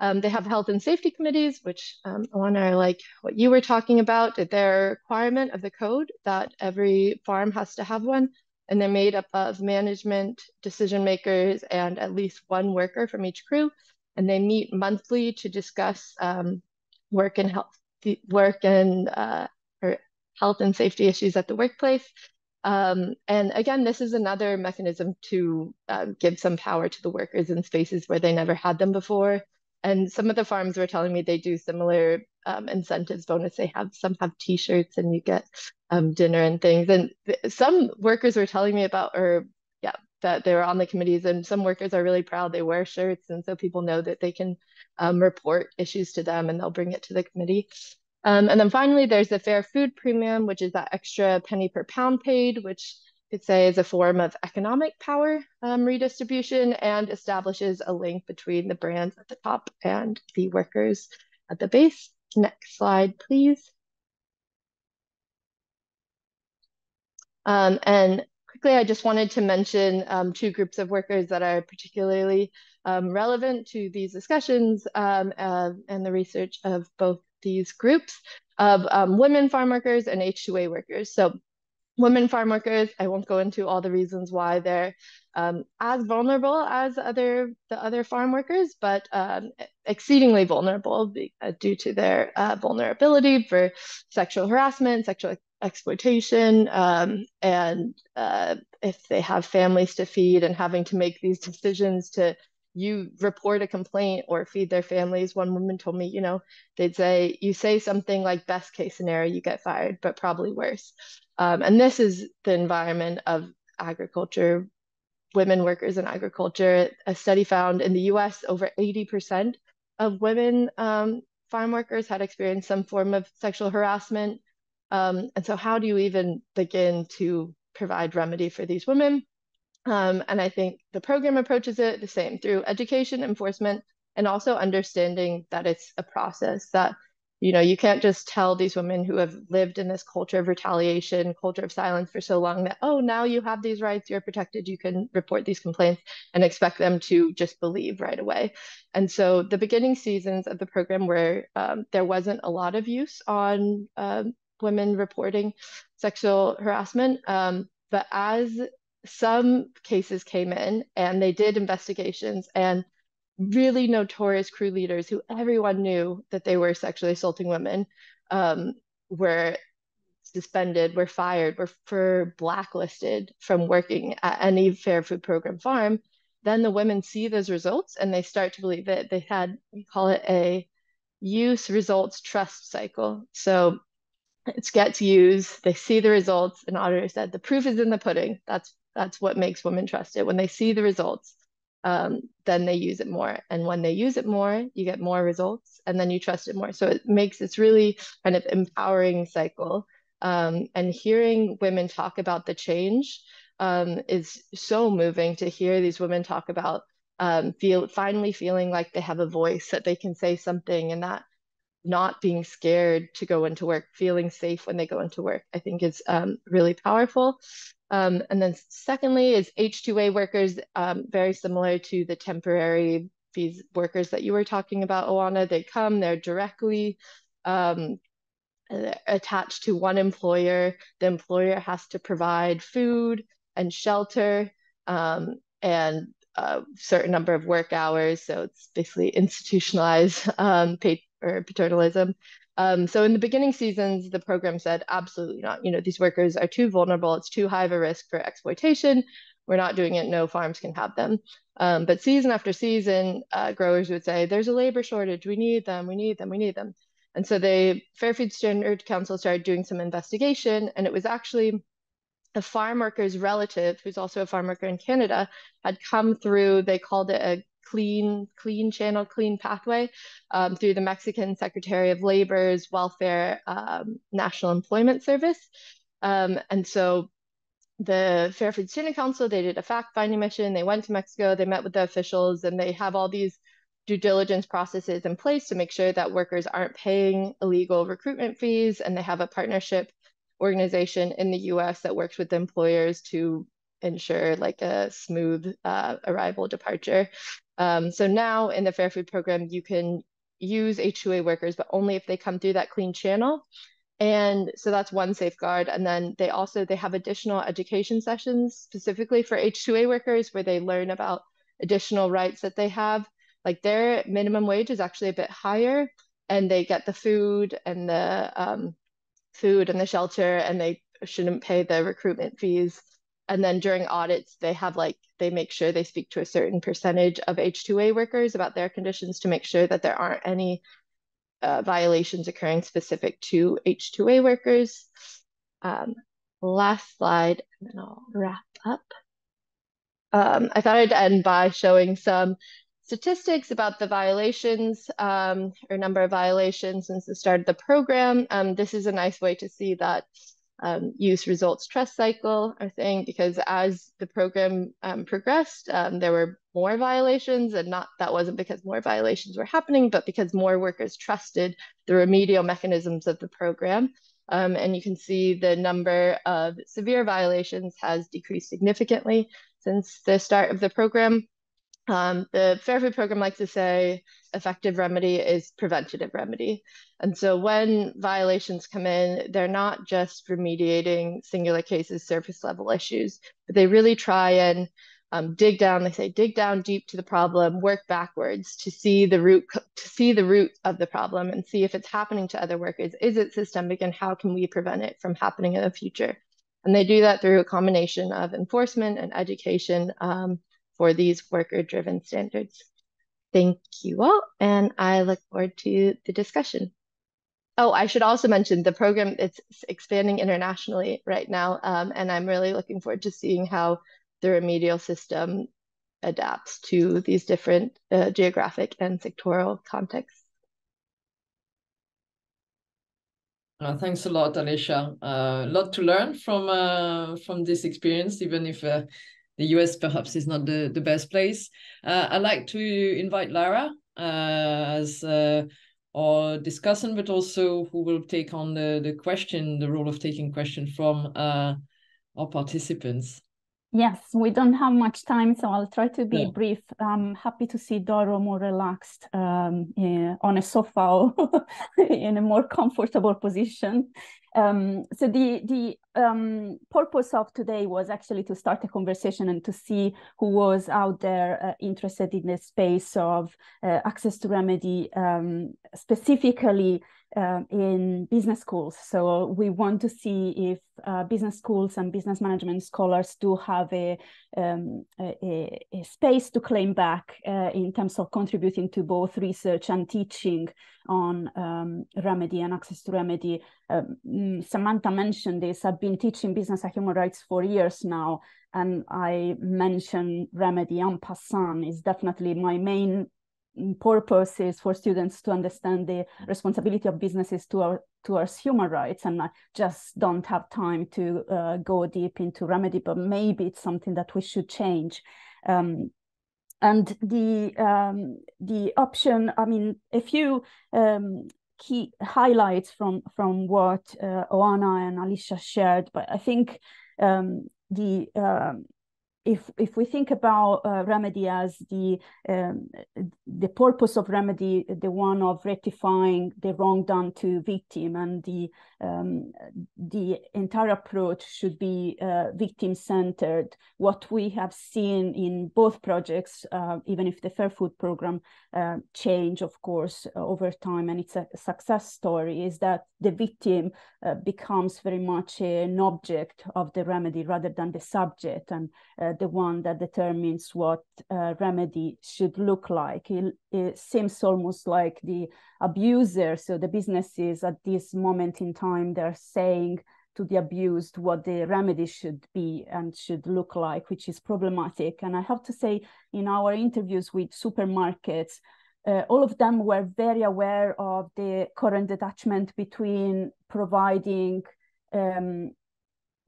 Um, they have health and safety committees, which um, Alana, like what you were talking about, their requirement of the code that every farm has to have one and they're made up of management, decision makers, and at least one worker from each crew. And they meet monthly to discuss um, work and health, work and uh, or health and safety issues at the workplace. Um, and again, this is another mechanism to uh, give some power to the workers in spaces where they never had them before. And some of the farms were telling me they do similar um, incentives bonus. They have some have T-shirts and you get um, dinner and things. And some workers were telling me about, or yeah, that they were on the committees. And some workers are really proud they wear shirts, and so people know that they can um, report issues to them and they'll bring it to the committee. Um, and then finally, there's the fair food premium, which is that extra penny per pound paid, which could say is a form of economic power um, redistribution and establishes a link between the brands at the top and the workers at the base. Next slide, please. Um, and quickly, I just wanted to mention um, two groups of workers that are particularly um, relevant to these discussions uh, and the research of both these groups of um, women farm workers and H2A workers. So women farm workers, I won't go into all the reasons why they're um, as vulnerable as other the other farm workers, but um, exceedingly vulnerable uh, due to their uh, vulnerability for sexual harassment, sexual exploitation, um, and uh, if they have families to feed and having to make these decisions to you report a complaint or feed their families. One woman told me, you know, they'd say, you say something like best case scenario, you get fired, but probably worse. Um, and this is the environment of agriculture, women workers in agriculture. A study found in the US over 80% of women um, farm workers had experienced some form of sexual harassment. Um, and so, how do you even begin to provide remedy for these women? Um, and I think the program approaches it the same through education, enforcement, and also understanding that it's a process that, you know, you can't just tell these women who have lived in this culture of retaliation, culture of silence for so long that, oh, now you have these rights, you're protected, you can report these complaints and expect them to just believe right away. And so the beginning seasons of the program where um, there wasn't a lot of use on um, women reporting sexual harassment, um, but as some cases came in and they did investigations and really notorious crew leaders who everyone knew that they were sexually assaulting women um, were suspended, were fired, were for blacklisted from working at any fair food program farm. Then the women see those results and they start to believe it. They had, we call it a use results trust cycle. So it gets used, they see the results, and auditor said the proof is in the pudding. That's that's what makes women trust it. When they see the results, um, then they use it more. And when they use it more, you get more results and then you trust it more. So it makes this really kind of empowering cycle. Um, and hearing women talk about the change um, is so moving to hear these women talk about um, feel finally feeling like they have a voice that they can say something and that not being scared to go into work, feeling safe when they go into work, I think is um, really powerful. Um, and then secondly is H2A workers, um, very similar to the temporary these workers that you were talking about, Oana. They come, they're directly um, attached to one employer. The employer has to provide food and shelter um, and a certain number of work hours. So it's basically institutionalized *laughs* um, paid or paternalism. Um, so in the beginning seasons, the program said, absolutely not. You know, these workers are too vulnerable. It's too high of a risk for exploitation. We're not doing it. No farms can have them. Um, but season after season, uh, growers would say, there's a labor shortage. We need them. We need them. We need them. And so the Fair Food Standard Council started doing some investigation, and it was actually a farm worker's relative, who's also a farm worker in Canada, had come through, they called it a clean, clean channel, clean pathway um, through the Mexican Secretary of Labor's Welfare um, National Employment Service. Um, and so the Fair Food Standard Council, they did a fact-finding mission. They went to Mexico, they met with the officials, and they have all these due diligence processes in place to make sure that workers aren't paying illegal recruitment fees, and they have a partnership organization in the US that works with employers to ensure like a smooth uh, arrival departure. Um, so now in the Fair Food Program, you can use H2A workers, but only if they come through that clean channel. And so that's one safeguard. And then they also, they have additional education sessions specifically for H2A workers where they learn about additional rights that they have. Like their minimum wage is actually a bit higher and they get the food and the um, food and the shelter and they shouldn't pay the recruitment fees. And then during audits, they have like they make sure they speak to a certain percentage of H2A workers about their conditions to make sure that there aren't any uh, violations occurring specific to H2A workers. Um, last slide, and then I'll wrap up. Um, I thought I'd end by showing some statistics about the violations um, or number of violations since the start of the program. Um, this is a nice way to see that um, use results trust cycle or thing because as the program um, progressed, um, there were more violations and not that wasn't because more violations were happening, but because more workers trusted the remedial mechanisms of the program. Um, and you can see the number of severe violations has decreased significantly since the start of the program. Um, the Fair Food Program likes to say effective remedy is preventative remedy. And so when violations come in, they're not just remediating singular cases, surface level issues, but they really try and um, dig down. They say dig down deep to the problem, work backwards to see the root to see the root of the problem and see if it's happening to other workers. Is it systemic, and how can we prevent it from happening in the future? And they do that through a combination of enforcement and education um, for these worker-driven standards. Thank you all, and I look forward to the discussion. Oh, I should also mention the program, it's expanding internationally right now, um, and I'm really looking forward to seeing how the remedial system adapts to these different uh, geographic and sectoral contexts. Uh, thanks a lot, Alicia. A uh, lot to learn from uh, from this experience, even if uh, the US perhaps is not the, the best place. Uh, I'd like to invite Lara uh, as uh, our discussant, but also who will take on the, the question, the role of taking question from uh, our participants. Yes, we don't have much time, so I'll try to be yeah. brief. I'm happy to see Doro more relaxed um, yeah, on a sofa or *laughs* in a more comfortable position. Um, so the the um, purpose of today was actually to start a conversation and to see who was out there uh, interested in the space of uh, access to remedy, um, specifically uh, in business schools. So we want to see if uh, business schools and business management scholars do have a, um, a, a, space to claim back uh, in terms of contributing to both research and teaching on um, remedy and access to remedy. Um, mm, Samantha mentioned this. I've been teaching business and human rights for years now, and I mentioned remedy en passant is definitely my main purpose is for students to understand the responsibility of businesses to our, towards human rights and I just don't have time to uh, go deep into remedy but maybe it's something that we should change. Um, and the um, the option i mean a few um, key highlights from from what uh, Oana and Alicia shared but i think um, the um, if if we think about uh, remedy as the um, the purpose of remedy, the one of rectifying the wrong done to victim, and the um, the entire approach should be uh, victim centered. What we have seen in both projects, uh, even if the Fair Food program uh, change, of course, over time, and it's a success story, is that the victim uh, becomes very much an object of the remedy rather than the subject and the one that determines what uh, remedy should look like. It, it, seems almost like the abuser, so the businesses at this moment in time, they're saying to the abused what the remedy should be and should look like, which is problematic. And I have to say, in our interviews with supermarkets, uh, all of them were very aware of the current detachment between providing um,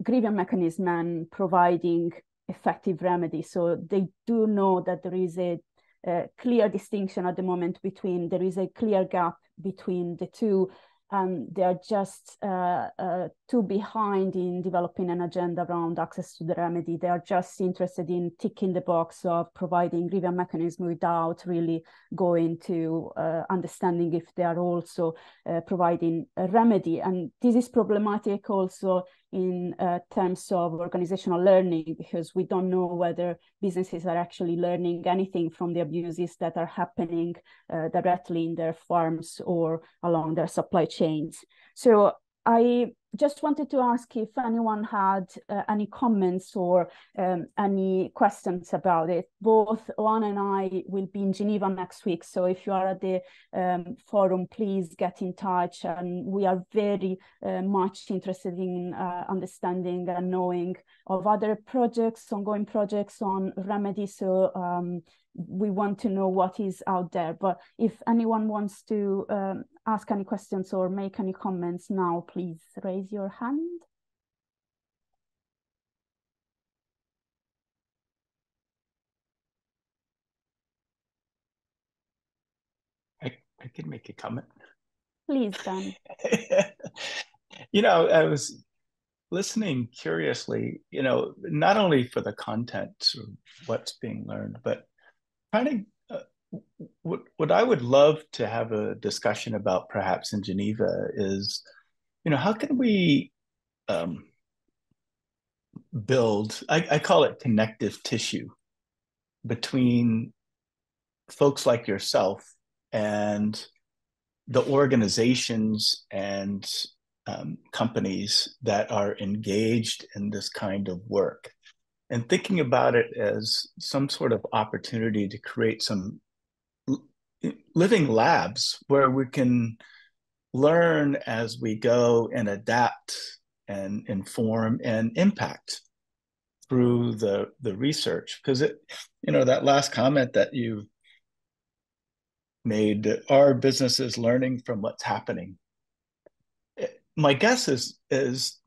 grievance mechanism and providing effective remedy. So they do know that there is a, a, clear distinction at the moment between, there is a clear gap between the two and they are just uh, uh, too behind in developing an agenda around access to the remedy. They are just interested in ticking the box of providing grievance mechanism without really going to uh, understanding if they are also uh, providing a remedy. And this is problematic also in uh, terms of organizational learning because we don't know whether businesses are actually learning anything from the abuses that are happening uh, directly in their farms or along their supply chains. So I just wanted to ask if anyone had uh, any comments or um, any questions about it. Both Oana and I will be in Geneva next week. So if you are at the um, forum, please get in touch. And we are very uh, much interested in uh, understanding and knowing of other projects, ongoing projects on remedy. So um, we want to know what is out there. But if anyone wants to um, ask any questions or make any comments now, please raise your hand. I, I can make a comment. Please, Dan. *laughs* you know, I was listening curiously, you know, not only for the content what's being learned, but kind of uh, what what I would love to have a discussion about, perhaps in Geneva, is you know how can we um, build? I, I call it connective tissue between folks like yourself and the organizations and um, companies that are engaged in this kind of work and thinking about it as some sort of opportunity to create some living labs where we can learn as we go and adapt and inform and impact through the the research. Because it you know that last comment that you made our businesses learning from what's happening. Eh, my guess is is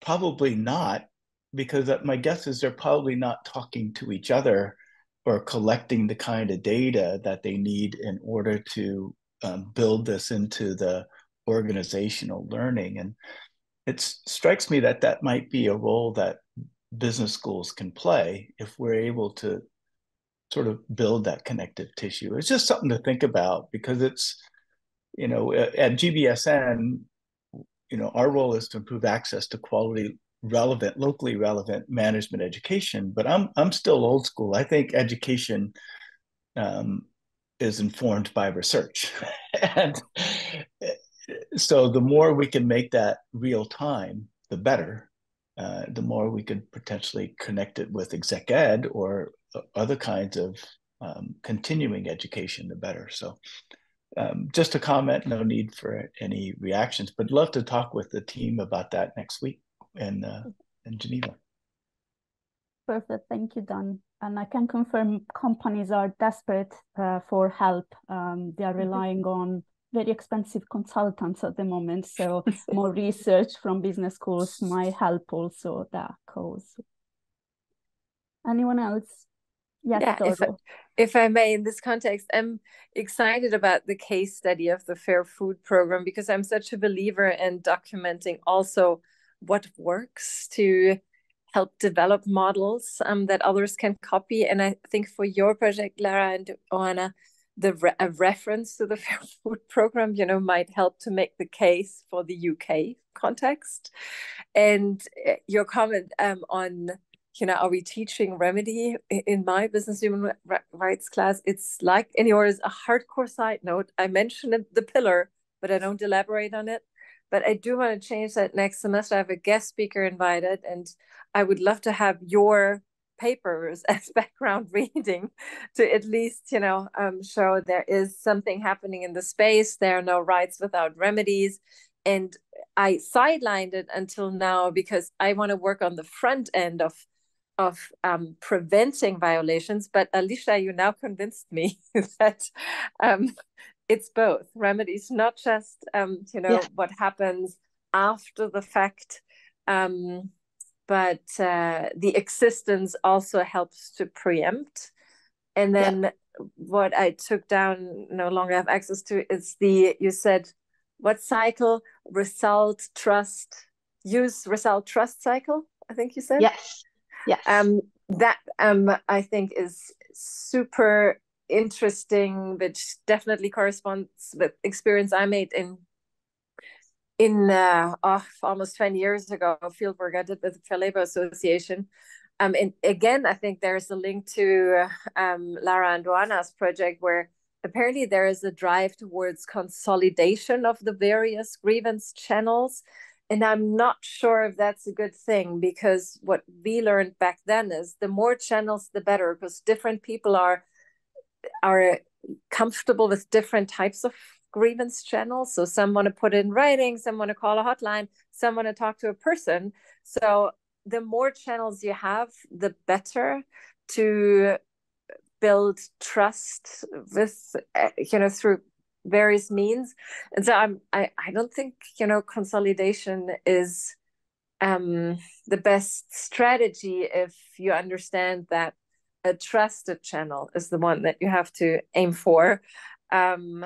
probably not because my guess is they're probably not talking to each other or collecting the kind of data that they need in order to um, build this into the organizational learning. And it strikes me that that might be a role that business schools can play if we're able to sort of build that connective tissue. It's just something to think about because it's you know at gbsn you know, our role is to improve access to quality, relevant, locally relevant management education. But I'm I'm still old school. I think education um, is informed by research, *laughs* and so the more we can make that real time, the better. Uh, the more we could potentially connect it with exec ed or other kinds of um, continuing education, the better. So um, just a comment, no need for any reactions, but love to talk with the team about that next week in, uh, in Geneva. Perfect, thank you, Don. And I can confirm companies are desperate uh, for help. Um, they are mm-hmm. relying on very expensive consultants at the moment. So *laughs* more research from business schools might help also that cause. Anyone else? Yes, yeah, if, if I may, in this context, I'm excited about the case study of the Fair Food Program because I'm such a believer in documenting also what works to help develop models um, that others can copy. And I think for your project, Lara and Oana, the re a reference to the *laughs* Fair Food Program, you know, might help to make the case for the UK context. And uh, your comment um, on you know, are we teaching remedy in my business human rights class? It's like in yours, a hardcore side note. I mentioned the pillar, but I don't elaborate on it. But I do want to change that next semester. I have a guest speaker invited, and I would love to have your papers *laughs* as background reading to at least, you know, um, show there is something happening in the space. There are no rights without remedies. And I sidelined it until now because I want to work on the front end of of um, preventing violations. But Alicia, you now convinced me *laughs* that um, it's both remedies, not just um, you know yeah. what happens after the fact, um, but uh, the existence also helps to preempt. And then yeah. what I took down, no longer have access to, is the you said what cycle result trust use result trust cycle. I think you said yes yeah um that um i think is super interesting which definitely corresponds with experience i made in in uh, oh, almost 20 years ago field work. I did with the fair labor association. Um and again i think there's a link to um lara and project where apparently there is a drive towards consolidation of the various grievance channels. And I'm not sure if that's a good thing because what we learned back then is the more channels, the better, because different people are are comfortable with different types of grievance channels. So some want to put in writing, some want to call a hotline, some want to talk to a person. So the more channels you have, the better to build trust with eh, you know through various means and so i'm i, I don't think you know consolidation is um the best strategy if you understand that a trusted channel is the one that you have to aim for um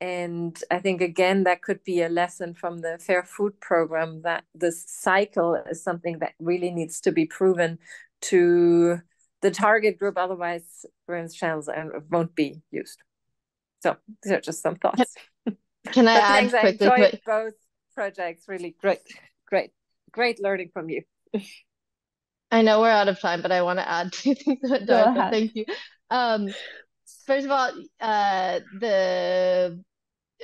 and i think again that could be a lesson from the fair food program that this cycle is something that really needs to be proven to the target group otherwise grievance channels and won't be used so these are just some thoughts. Can I add quickly? I enjoyed both projects. Really great, great, great learning from you. *laughs* I know we're out of time, but I want to add *laughs* two things. Thank you. Um, first of all, uh, the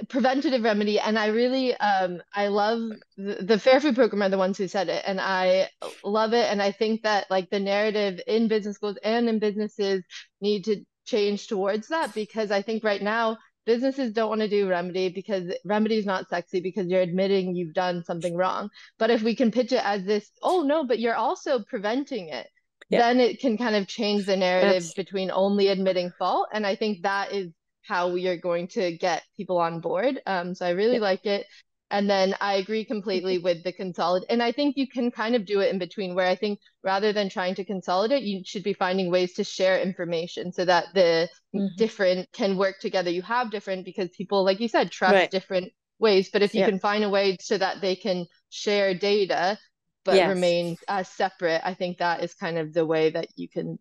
preventative remedy and i really um i love the, the, fair food program are the ones who said it and i love it and i think that like the narrative in business schools and in businesses need to change towards that because I think right now businesses don't want to do remedy because remedy is not sexy because you're admitting you've done something wrong. But if we can pitch it as this, oh no, but you're also preventing it, yeah. then it can kind of change the narrative That's... between only admitting fault. And I think that is how we are going to get people on board. Um, so I really yeah. like it. And then I agree completely mm-hmm. *laughs* with the consolidate. And I think you can kind of do it in between where I think rather than trying to consolidate, you should be finding ways to share information so that the mm-hmm. different can work together. You have different because people, like you said, trust right. different ways. But if you yeah. can find a way so that they can share data but yes. remain as separate, I think that is kind of the way that you can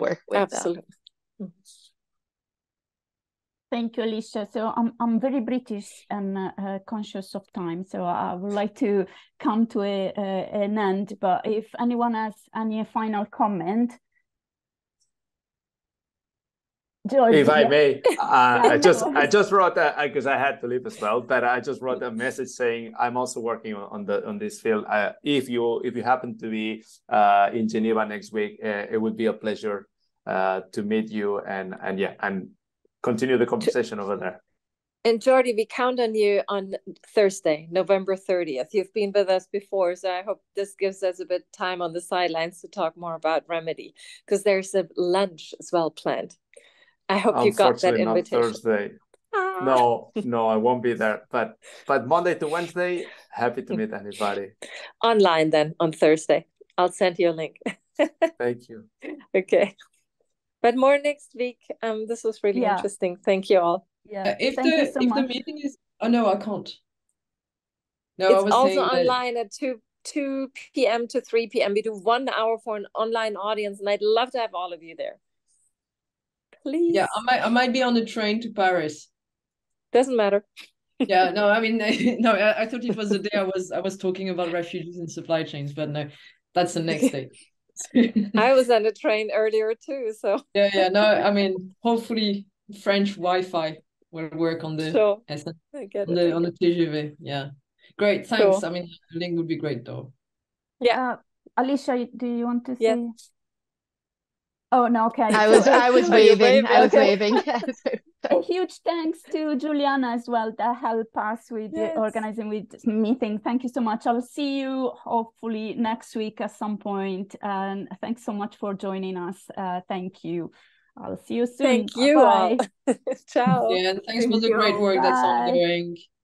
work with Absolutely. That. Thank you, Alicia. So I'm I'm very British and uh, conscious of time, so I would like to come to a, a, an end. But if anyone has any final comment, George, if I may, *laughs* uh, I just I just wrote that because I had to leave as well. But I just wrote a message saying I'm also working on, on the on this field. Uh, if you if you happen to be uh, in Geneva next week, uh, it would be a pleasure uh, to meet you and and yeah and continue the conversation over there. And Jordi, we count on you on Thursday, November 30th. You've been with us before, so I hope this gives us a bit time on the sidelines to talk more about Remedy, because there's a lunch as well planned. I hope you got that invitation. Not Thursday. Ah. No, no, I won't be there. But but Monday to Wednesday, happy to meet anybody. Online then on Thursday. I'll send you a link. Thank you. *laughs* Okay but more next week. Um, this was really yeah. interesting. Thank you all. Yeah. Uh, if Thank the so if much. the meeting is oh no, I can't. No, it's I was also online that... at two two p.m. to three p.m. We do one hour for an online audience, and I'd love to have all of you there. Please. Yeah, I might I might be on the train to Paris. Doesn't matter. yeah, no, I mean, *laughs* *laughs* no, I, I thought it was the day I was I was talking about refugees and supply chains, but no, that's the next day. *laughs* I was on a train earlier too, so yeah, yeah. No, I mean, hopefully French Wi-Fi will work on the sure. on the on the TGV. Yeah, great. Thanks. I mean, the link would be great though. Yeah, uh, Alicia, do you want to say? Yeah. Oh no, okay. I was I was *laughs* waving. I was waving. *laughs* *laughs* a huge thanks to Juliana as well that helped us with yes. organizing with meeting. Thank you so much. I'll see you hopefully next week at some point. And thanks so much for joining us. Uh, thank you. I'll see you soon. Thank you Bye. *laughs* Ciao. Yeah, and thanks thank for the great work Bye. that's ongoing.